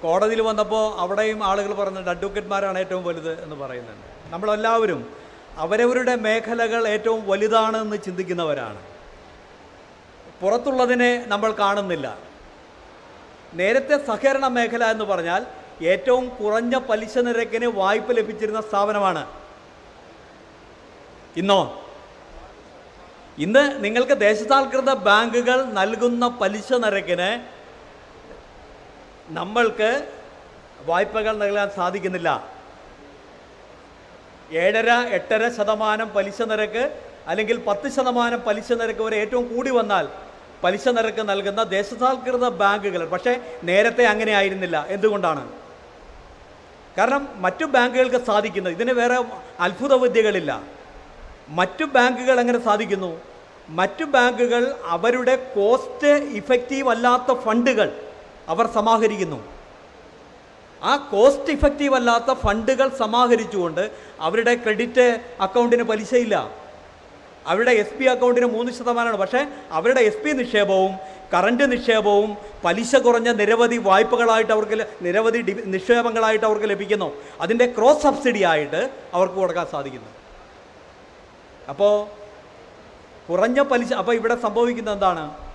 കോടതിയിൽ വന്നപ്പോൾ അവിടെയും ആളുകൾ പറഞ്ഞിട്ടുണ്ട് അഡ്വക്കേറ്റ്മാരാണ് ഏറ്റവും വലുത് എന്ന് പറയുന്നുണ്ട്. നമ്മളെല്ലാവരും അവരവരുടെ മേഖലകൾ ഏറ്റവും വലുതാണെന്ന് ചിന്തിക്കുന്നവരാണ്. പുറത്തുള്ളതിനെ നമ്മൾ കാണുന്നില്ല. നേരത്തെ സഹകരണ മേഖല എന്ന് പറഞ്ഞാൽ ഏറ്റവും കുറഞ്ഞ പലിശ നിരക്കിന് വായ്പ ലഭിച്ചിരുന്ന സ്ഥാപനമാണ്. ഇന്നോ? ഇന്ന് നിങ്ങൾക്ക് ദേശസാൽകൃത ബാങ്കുകൾ നൽകുന്ന പലിശ നിരക്കിന് നമ്മൾക്ക് വായ്പകൾ നൽകാൻ സാധിക്കുന്നില്ല. ഏഴര എട്ടര ശതമാനം പലിശ നിരക്ക് അല്ലെങ്കിൽ പത്ത് ശതമാനം പലിശ നിരക്ക് വരെ ഏറ്റവും കൂടി വന്നാൽ പലിശ നിരക്ക് നൽകുന്ന ദേശസാൽകൃത ബാങ്കുകൾ. പക്ഷേ നേരത്തെ അങ്ങനെ ആയിരുന്നില്ല. എന്തുകൊണ്ടാണ്? കാരണം മറ്റു ബാങ്കുകൾക്ക് സാധിക്കുന്നത് ഇതിന് വേറെ അത്ഭുത വിദ്യകളില്ല. മറ്റു ബാങ്കുകൾ എങ്ങനെ സാധിക്കുന്നു? മറ്റു ബാങ്കുകൾ അവരുടെ കോസ്റ്റ് ഇഫക്റ്റീവ് അല്ലാത്ത ഫണ്ടുകൾ അവർ സമാഹരിക്കുന്നു. ആ കോസ്റ്റ് ഇഫക്റ്റീവ് അല്ലാത്ത ഫണ്ടുകൾ സമാഹരിച്ചുകൊണ്ട് അവരുടെ ക്രെഡിറ്റ് അക്കൗണ്ടിന് പലിശയില്ല. അവരുടെ എസ് പി അക്കൗണ്ടിന് മൂന്ന് ശതമാനമാണ്. പക്ഷേ അവരുടെ എസ് പി നിക്ഷേപവും കറണ്ട് നിക്ഷേപവും പലിശ കുറഞ്ഞ നിരവധി വായ്പകളായിട്ട് അവർക്ക് നിരവധി നിക്ഷേപങ്ങളായിട്ട് അവർക്ക് ലഭിക്കുന്നു. അതിന്റെ ക്രോസ് സബ്സിഡി ആയിട്ട് അവർക്ക് കൊടുക്കാൻ സാധിക്കുന്നു. അപ്പോൾ കുറഞ്ഞ പലിശ അപ്പോൾ ഇവിടെ സംഭവിക്കുന്നത് എന്താണ്?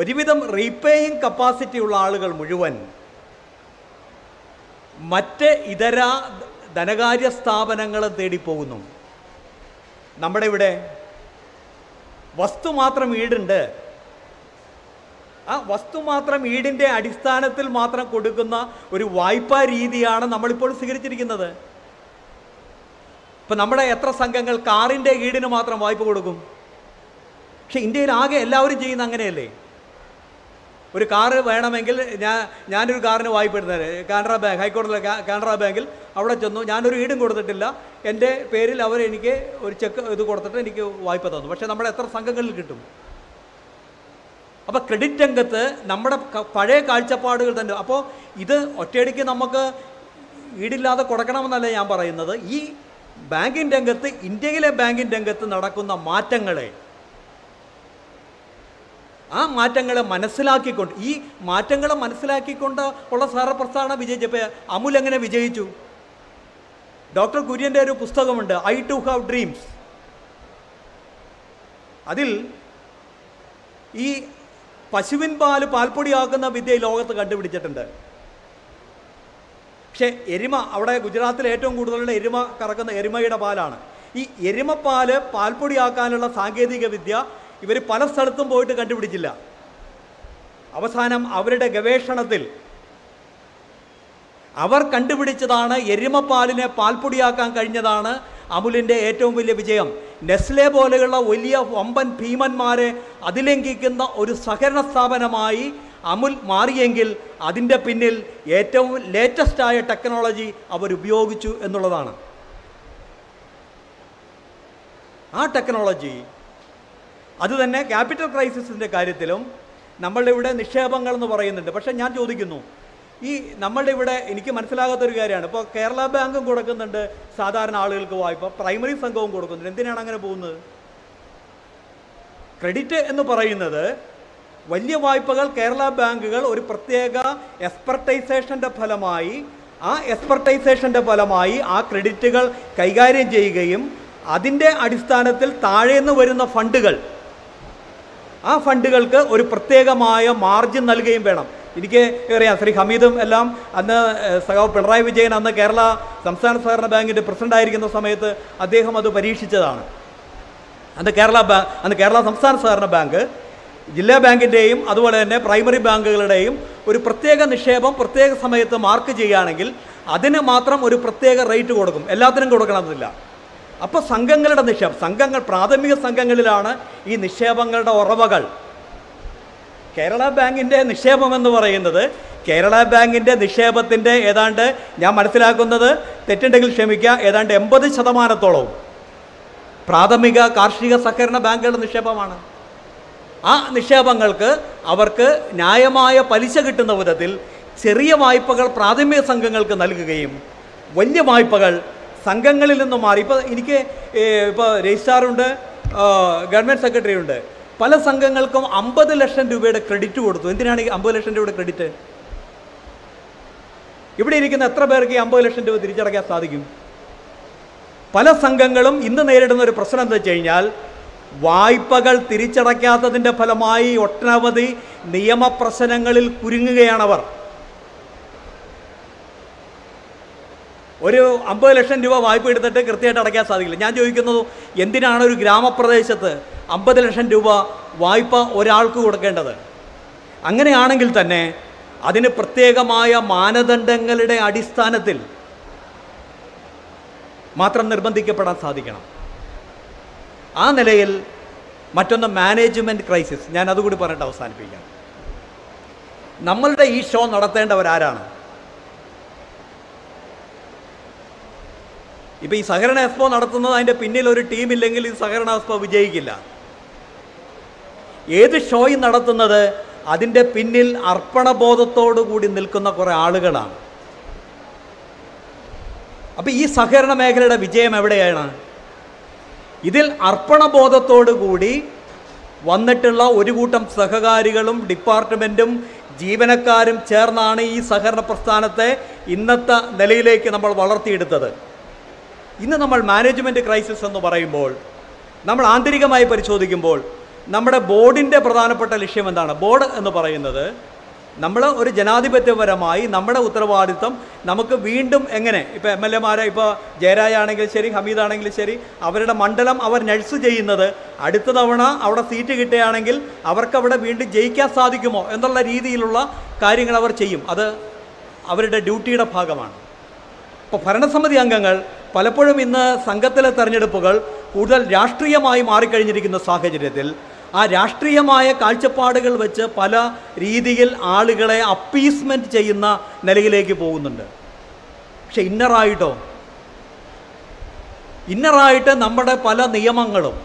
ഒരുവിധം റീപേയിങ് കപ്പാസിറ്റി ഉള്ള ആളുകൾ മുഴുവൻ മറ്റ് ഇതര ധനകാര്യ സ്ഥാപനങ്ങൾ തേടി പോകുന്നു. നമ്മുടെ ഇവിടെ വസ്തു മാത്രം ഈടുണ്ട്. ആ വസ്തു മാത്രം ഈടിന്റെ അടിസ്ഥാനത്തിൽ മാത്രം കൊടുക്കുന്ന ഒരു വായ്പാ രീതിയാണ് നമ്മളിപ്പോൾ സ്വീകരിച്ചിരിക്കുന്നത്. ഇപ്പം നമ്മുടെ എത്ര സംഘങ്ങൾ കാറിന്റെ ഈടിന് മാത്രം വായ്പ കൊടുക്കും? പക്ഷെ ഇന്ത്യയിൽ ആകെ എല്ലാവരും ചെയ്യുന്ന അങ്ങനെയല്ലേ? ഒരു കാറ് വേണമെങ്കിൽ ഞാൻ ഞാനൊരു കാറിന് വായ്പ ഇടുന്നത് കാനറ ബാങ്ക് ഹൈക്കോടതിയിലെ കാനറ ബാങ്കിൽ അവിടെ ചെന്നു. ഞാനൊരു ഈടും കൊടുത്തിട്ടില്ല. എന്റെ പേരിൽ അവർ എനിക്ക് ഒരു ചെക്ക് ഇത് കൊടുത്തിട്ട് എനിക്ക് വായ്പ തന്നു. പക്ഷേ നമ്മൾ എത്ര സംഘങ്ങളിൽ കിട്ടും? അപ്പോൾ ക്രെഡിറ്റ് രംഗത്ത് നമ്മുടെ പഴയ കാഴ്ചപ്പാടുകൾ തന്നെ. അപ്പോൾ ഇത് ഒറ്റയടിക്ക് നമുക്ക് ഈടില്ലാതെ കൊടുക്കണമെന്നല്ല ഞാൻ പറയുന്നത്. ഈ ബാങ്കിങ് രംഗത്ത് ഇന്ത്യയിലെ ബാങ്കിങ് രംഗത്ത് നടക്കുന്ന മാറ്റങ്ങളെ ആ മാറ്റങ്ങളെ മനസ്സിലാക്കിക്കൊണ്ട് ഈ മാറ്റങ്ങളെ മനസ്സിലാക്കിക്കൊണ്ട് ഉള്ള സാരപ്രസ്ഥാനം വിജയിച്ചപ്പോൾ അമുൽ എങ്ങനെ വിജയിച്ചു? ഡോക്ടർ കുര്യന്റെ ഒരു പുസ്തകമുണ്ട് ഐ ടു ഹാവ് ഡ്രീംസ്. അതിൽ ഈ പശുവിൻ പാൽ പാൽപ്പൊടിയാക്കുന്ന വിദ്യ ലോകത്ത് കണ്ടുപിടിച്ചിട്ടുണ്ട്. പക്ഷേ എരുമ അവിടെ ഗുജറാത്തിൽ ഏറ്റവും കൂടുതലുള്ള എരുമ കറക്കുന്ന എരുമയുടെ പാലാണ്. ഈ എരുമപ്പാൽ പാൽപ്പൊടിയാക്കാനുള്ള സാങ്കേതിക വിദ്യ ഇവർ പല സ്ഥലത്തും പോയിട്ട് കണ്ടുപിടിച്ചില്ല. അവസാനം അവരുടെ ഗവേഷണത്തിൽ അവർ കണ്ടുപിടിച്ചതാണ് എരുമപ്പാലിനെ പാൽപ്പൊടിയാക്കാൻ കഴിഞ്ഞതാണ് അമുലിന്റെ ഏറ്റവും വലിയ വിജയം. നെസ്ലെ പോലെയുള്ള വലിയ വമ്പൻ ഭീമന്മാരെ അതിലംഘിക്കുന്ന ഒരു സഹകരണ സ്ഥാപനമായി അമുൽ മാറിയെങ്കിൽ അതിന്റെ പിന്നിൽ ഏറ്റവും ലേറ്റസ്റ്റായ ടെക്നോളജി അവർ ഉപയോഗിച്ചു എന്നുള്ളതാണ്. ആ ടെക്നോളജി അത് തന്നെ ക്യാപിറ്റൽ ക്രൈസിസിന്റെ കാര്യത്തിലും നമ്മളുടെ ഇവിടെ നിക്ഷേപങ്ങൾ എന്ന് പറയുന്നുണ്ട്. പക്ഷേ ഞാൻ ചോദിക്കുന്നു ഈ നമ്മളുടെ ഇവിടെ എനിക്ക് മനസ്സിലാകാത്തൊരു കാര്യമാണ്. ഇപ്പോൾ കേരള ബാങ്കും കൊടുക്കുന്നുണ്ട് സാധാരണ ആളുകൾക്ക് വായ്പ പ്രൈമറി സംഘവും കൊടുക്കുന്നുണ്ട്. എന്തിനാണ് അങ്ങനെ പോകുന്നത്? ക്രെഡിറ്റ് എന്ന് പറയുന്നത് വലിയ വായ്പകൾ കേരള ബാങ്കുകൾ ഒരു പ്രത്യേക എക്സ്പെർട്ടൈസേഷന്റെ ഫലമായി ആ എക്സ്പെർട്ടൈസേഷന്റെ ഫലമായി ആ ക്രെഡിറ്റുകൾ കൈകാര്യം ചെയ്യുകയും അതിന്റെ അടിസ്ഥാനത്തിൽ താഴേന്ന് വരുന്ന ഫണ്ടുകൾ ആ ഫണ്ടുകൾക്ക് ഒരു പ്രത്യേകമായ മാർജിൻ നൽകുകയും വേണം. എനിക്ക് അറിയാം ശ്രീ ഹമീദും എല്ലാം അന്ന് സഖാവ് പിണറായി വിജയൻ അന്ന് കേരള സംസ്ഥാന സഹകരണ ബാങ്കിന്റെ പ്രസിഡന്റ് ആയിരിക്കുന്ന സമയത്ത് അദ്ദേഹം അത് പരീക്ഷിച്ചതാണ്. അന്ന് കേരള അന്ന് കേരള സംസ്ഥാന സഹകരണ ബാങ്ക് ജില്ലാ ബാങ്കിന്റെയും അതുപോലെ തന്നെ പ്രൈമറി ബാങ്കുകളുടെയും ഒരു പ്രത്യേക നിക്ഷേപം പ്രത്യേക സമയത്ത് മാർക്ക് ചെയ്യുകയാണെങ്കിൽ അതിന് മാത്രം ഒരു പ്രത്യേക റേറ്റ് കൊടുക്കും. എല്ലാത്തിനും കൊടുക്കണമെന്നില്ല അപ്പോൾ സംഘങ്ങളുടെ നിക്ഷേപം സംഘങ്ങൾ പ്രാഥമിക സംഘങ്ങളിലാണ് ഈ നിക്ഷേപങ്ങളുടെ ഉറവകൾ. കേരള ബാങ്കിന്റെ നിക്ഷേപം എന്ന് പറയുന്നത് കേരള ബാങ്കിന്റെ നിക്ഷേപത്തിന്റെ ഏതാണ്ട് ഞാൻ മനസ്സിലാക്കുന്നത് തെറ്റുണ്ടെങ്കിൽ ക്ഷമിക്കുക ഏതാണ്ട് എൺപത് ശതമാനത്തോളവും. പ്രാഥമിക കാർഷിക സഹകരണ ബാങ്കുകളുടെ നിക്ഷേപമാണ്. ആ നിക്ഷേപങ്ങൾക്ക് അവർക്ക് ന്യായമായ പലിശ കിട്ടുന്ന വിധത്തിൽ ചെറിയ വായ്പകൾ പ്രാഥമിക സംഘങ്ങൾക്ക് നൽകുകയും വലിയ വായ്പകൾ സംഘങ്ങളിൽ നിന്നും മാറി. ഇപ്പോൾ എനിക്ക് ഇപ്പോൾ രജിസ്ട്രാറുണ്ട് ഗവൺമെന്റ് സെക്രട്ടറി ഉണ്ട് പല സംഘങ്ങൾക്കും അമ്പത് ലക്ഷം രൂപയുടെ ക്രെഡിറ്റ് കൊടുത്തു. എന്തിനാണ് ഈ അമ്പത് ലക്ഷം രൂപയുടെ ക്രെഡിറ്റ്? ഇവിടെ ഇരിക്കുന്ന എത്ര പേർക്ക് ഈ അമ്പത് ലക്ഷം രൂപ തിരിച്ചടയ്ക്കാൻ സാധിക്കും? പല സംഘങ്ങളും ഇന്ന് നേരിടുന്ന ഒരു പ്രശ്നം എന്താ വെച്ച് കഴിഞ്ഞാൽ വായ്പകൾ തിരിച്ചടയ്ക്കാത്തതിന്റെ ഫലമായി ഒട്ടനവധി നിയമപ്രശ്നങ്ങളിൽ കുരുങ്ങുകയാണവർ ഒരു അമ്പത് ലക്ഷം രൂപ വായ്പ എടുത്തിട്ട് കൃത്യമായിട്ട് അടയ്ക്കാൻ സാധിക്കില്ല. ഞാൻ ചോദിക്കുന്നത് എന്തിനാണ് ഒരു ഗ്രാമപ്രദേശത്ത് അമ്പത് ലക്ഷം രൂപ വായ്പ ഒരാൾക്ക് കൊടുക്കേണ്ടത്? അങ്ങനെയാണെങ്കിൽ തന്നെ അതിന് പ്രത്യേകമായ മാനദണ്ഡങ്ങളുടെ അടിസ്ഥാനത്തിൽ മാത്രം നിർബന്ധിക്കപ്പെടാൻ സാധിക്കണം. ആ നിലയിൽ മറ്റൊന്ന് മാനേജ്മെന്റ് ക്രൈസിസ്. ഞാൻ അതുകൂടി പറഞ്ഞിട്ട് അവസാനിപ്പിക്കാം. നമ്മളുടെ ഈ ഷോ നടത്തേണ്ടവരാരാണ്? ഇപ്പോൾ ഈ സഹകരണ എക്സ്പോ നടത്തുന്നത് അതിന്റെ പിന്നിൽ ഒരു ടീമില്ലെങ്കിൽ ഈ സഹകരണ എക്സ്പോ വിജയിക്കില്ല. ഏത് ഷോയും നടത്തുന്നത് അതിന്റെ പിന്നിൽ അർപ്പണബോധത്തോടു കൂടി നിൽക്കുന്ന കുറേ ആളുകളാണ്. അപ്പോൾ ഈ സഹകരണ മേഖലയുടെ വിജയം എവിടെയാണ്? ഇതിൽ അർപ്പണബോധത്തോടു കൂടി വന്നിട്ടുള്ള ഒരു കൂട്ടം സഹകാരികളും ഡിപ്പാർട്ട്മെന്റും ജീവനക്കാരും ചേർന്നാണ് ഈ സഹകരണ പ്രസ്ഥാനത്തെ ഇന്നത്തെ നിലയിലേക്ക് നമ്മൾ വളർത്തിയെടുത്തത്. ഇന്ന് നമ്മൾ മാനേജ്മെന്റ് ക്രൈസിസ് എന്ന് പറയുമ്പോൾ നമ്മൾ ആന്തരികമായി പരിശോധിക്കുമ്പോൾ നമ്മുടെ ബോർഡിന്റെ പ്രധാനപ്പെട്ട ലക്ഷ്യം എന്താണ്? ബോർഡ് എന്ന് പറയുന്നത് നമ്മൾ ഒരു ജനാധിപത്യപരമായി നമ്മുടെ ഉത്തരവാദിത്വം നമുക്ക് വീണ്ടും എങ്ങനെ? ഇപ്പോൾ എം എൽ എമാരെ ഇപ്പോൾ ജയരാജ ആണെങ്കിലും ശരി ഹമീദ് ആണെങ്കിലും ശരി അവരുടെ മണ്ഡലം അവർ നഴ്സ് ചെയ്യുന്നത് അടുത്ത തവണ അവിടെ സീറ്റ് കിട്ടുകയാണെങ്കിൽ അവർക്ക് അവിടെ വീണ്ടും ജയിക്കാൻ സാധിക്കുമോ എന്നുള്ള രീതിയിലുള്ള കാര്യങ്ങൾ അവർ ചെയ്യും. അത് അവരുടെ ഡ്യൂട്ടിയുടെ ഭാഗമാണ്. ഇപ്പോൾ ഭരണസമിതി അംഗങ്ങൾ പലപ്പോഴും ഇന്ന് സംഘത്തിലെ തെരഞ്ഞെടുപ്പുകൾ കൂടുതൽ രാഷ്ട്രീയമായി മാറിക്കഴിഞ്ഞിരിക്കുന്ന സാഹചര്യത്തിൽ ആ രാഷ്ട്രീയമായ കാഴ്ചപ്പാടുകൾ വെച്ച് പല രീതിയിൽ ആളുകളെ അപ്പീസ്മെന്റ് ചെയ്യുന്ന നിലയിലേക്ക് പോകുന്നുണ്ട്. പക്ഷെ ഇന്നറായിട്ടോ? ഇന്നറായിട്ട് നമ്മുടെ പല നിയമങ്ങളും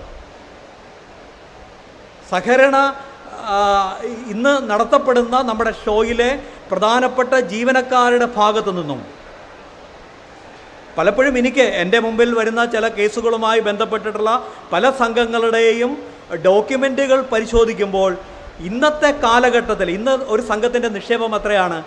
സഹകരണ ഇന്ന് നടത്തപ്പെടുന്ന നമ്മുടെ ഷോയിലെ പ്രധാനപ്പെട്ട ജീവനക്കാരുടെ ഭാഗത്തു നിന്നും പലപ്പോഴും എനിക്ക് എന്റെ മുമ്പിൽ വരുന്ന ചില കേസുകളുമായി ബന്ധപ്പെട്ടിട്ടുള്ള പല സംഘങ്ങളുടെയും ഡോക്യുമെന്റുകൾ പരിശോധിക്കുമ്പോൾ ഇന്നത്തെ കാലഘട്ടത്തിൽ ഇന്ന് ഒരു സംഘത്തിന്റെ നിക്ഷേപം എത്രയാണ്?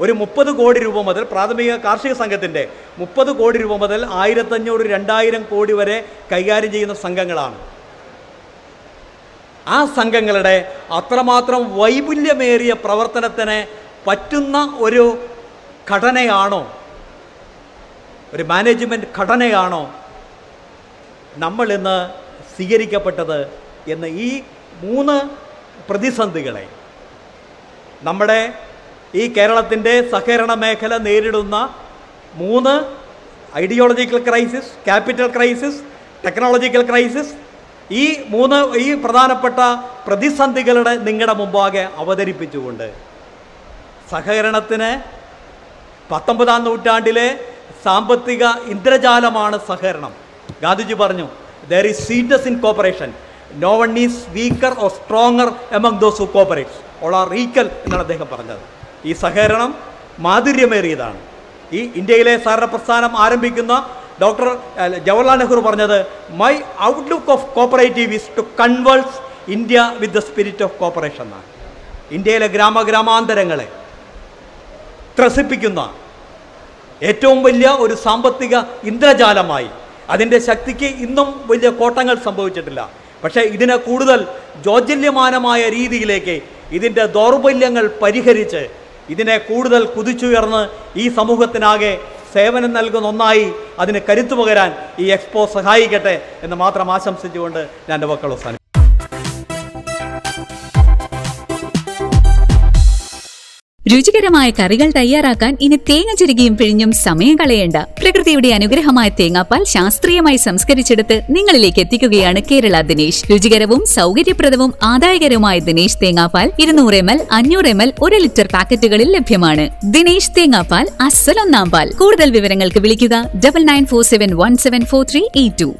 ഒരു മുപ്പത് കോടി രൂപ മുതൽ പ്രാഥമിക കാർഷിക സംഘത്തിന്റെ മുപ്പത് കോടി രൂപ മുതൽ ആയിരത്തഞ്ഞൂറ് രണ്ടായിരം കോടി വരെ കൈകാര്യം ചെയ്യുന്ന സംഘങ്ങളാണ്. ആ സംഘങ്ങളുടെ അത്രമാത്രം വൈപുല്യമേറിയ പ്രവർത്തനത്തിന് പറ്റുന്ന ഒരു ഘടനയാണോ ഒരു മാനേജ്മെന്റ് ഘടനയാണോ നമ്മൾ ഇന്ന് സ്വീകരിക്കപ്പെട്ടത് എന്ന് ഈ മൂന്ന് പ്രതിസന്ധികളെ നമ്മുടെ ഈ കേരളത്തിന്റെ സഹകരണ മേഖല നേരിടുന്ന മൂന്ന് ideological crisis capital crisis technological crisis ഈ മൂന്ന് ഈ പ്രധാനപ്പെട്ട പ്രതിസന്ധികളുടെ നിങ്ങളുടെ മുമ്പാകെ അവതരിപ്പിച്ചുകൊണ്ട് സഹകരണത്തിന് പത്തൊമ്പതാം നൂറ്റാണ്ടിലെ സാമ്പത്തിക ഇന്ദ്രജാലമാണ് സഹകരണം. ഗാന്ധിജി പറഞ്ഞു there is seats in cooperation no one is weaker or stronger among those who cooperates all are equal എന്നാണ് അദ്ദേഹം പറഞ്ഞത്. ഈ സഹകരണം മാധുര്യമേറിയതാണ്. ഈ ഇന്ത്യയിലെ സഹകരണ പ്രസ്ഥാനം ആരംഭിക്കുന്ന ഡോക്ടർ ജവഹർലാൽ നെഹ്റു പറഞ്ഞത് my outlook of cooperative is to convulse India with the spirit of cooperation എന്നാണ്. ഇന്ത്യയിലെ ഗ്രാമഗ്രാമാന്തരങ്ങളെ ത്രസിപ്പിക്കുന്ന ഏറ്റവും വലിയ ഒരു സാമ്പത്തിക ഇന്ദ്രജാലമായി. അതിന്റെ ശക്തിക്ക് ഇന്നും വലിയ കോട്ടങ്ങൾ സംഭവിച്ചിട്ടില്ല. പക്ഷേ ഇതിനെ കൂടുതൽ ജോജല്യമാനമായ രീതിയിലേക്ക് ഇതിന്റെ ദൗർബല്യങ്ങൾ പരിഹരിച്ച് ഇതിനെ കൂടുതൽ കുതിച്ചുയർന്ന് ഈ സമൂഹത്തിനാകെ സേവനം നൽകുന്ന ഒന്നായി അതിന് കരുത്തു പകരാൻ ഈ എക്സ്പോ സഹായിക്കട്ടെ എന്ന് മാത്രം ആശംസിച്ചുകൊണ്ട് ഞാൻ എന്റെ മക്കൾ അവസാനിപ്പിക്കും രുചികരമായ കറികൾ തയ്യാറാക്കാൻ ഇനി തേങ്ങ ചിരുകിയും പിഴിഞ്ഞും സമയം കളയേണ്ട. പ്രകൃതിയുടെ അനുഗ്രഹമായ തേങ്ങാപ്പാൽ ശാസ്ത്രീയമായി സംസ്കരിച്ചെടുത്ത് നിങ്ങളിലേക്ക് എത്തിക്കുകയാണ് കേരള ദിനേശ്. രുചികരവും സൗകര്യപ്രദവും ആദായകരവുമായ ദിനേശ് തേങ്ങാപ്പാൽ ഇരുന്നൂറ് എം എൽ അഞ്ഞൂറ് എം എൽ ഒരു ലിറ്റർ പാക്കറ്റുകളിൽ ലഭ്യമാണ്. ദിനേശ് തേങ്ങാപ്പാൽ അസൽ ഒന്നാം പാൽ. കൂടുതൽ വിവരങ്ങൾക്ക് വിളിക്കുക double nine four seven one seven four three eight two